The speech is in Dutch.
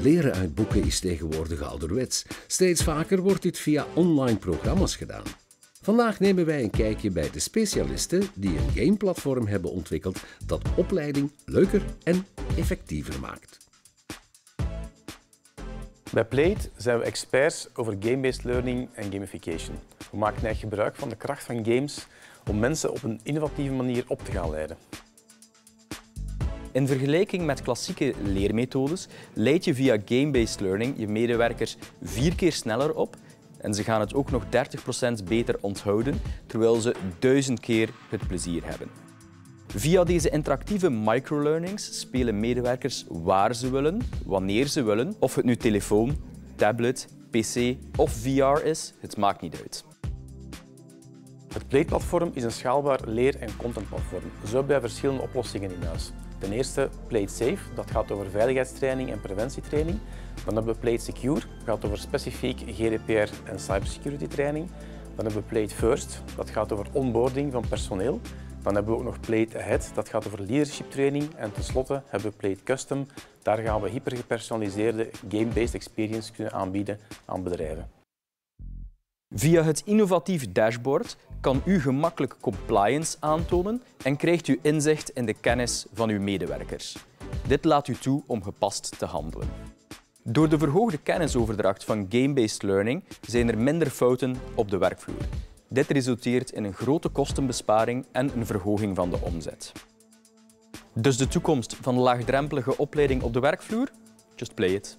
Leren uit boeken is tegenwoordig ouderwets. Steeds vaker wordt dit via online programma's gedaan. Vandaag nemen wij een kijkje bij de specialisten die een gameplatform hebben ontwikkeld dat opleiding leuker en effectiever maakt. Bij Playt zijn we experts over game-based learning en gamification. We maken eigenlijk gebruik van de kracht van games om mensen op een innovatieve manier op te gaan leiden. In vergelijking met klassieke leermethodes leid je via game-based learning je medewerkers vier keer sneller op en ze gaan het ook nog 30% beter onthouden, terwijl ze duizend keer het plezier hebben. Via deze interactieve microlearnings spelen medewerkers waar ze willen, wanneer ze willen, of het nu telefoon, tablet, pc of VR is, het maakt niet uit. Het Plate-platform is een schaalbaar leer- en contentplatform. Zo hebben wij verschillende oplossingen in huis. Ten eerste Plate Safe, dat gaat over veiligheidstraining en preventietraining. Dan hebben we Plate Secure, dat gaat over specifiek GDPR en cybersecurity training. Dan hebben we Plate First, dat gaat over onboarding van personeel. Dan hebben we ook nog Plate Ahead, dat gaat over leadership training. En tenslotte hebben we Plate Custom, daar gaan we hypergepersonaliseerde game-based experience kunnen aanbieden aan bedrijven. Via het innovatief dashboard kan u gemakkelijk compliance aantonen en krijgt u inzicht in de kennis van uw medewerkers. Dit laat u toe om gepast te handelen. Door de verhoogde kennisoverdracht van game-based learning zijn er minder fouten op de werkvloer. Dit resulteert in een grote kostenbesparing en een verhoging van de omzet. Dus de toekomst van laagdrempelige opleiding op de werkvloer? Just play it.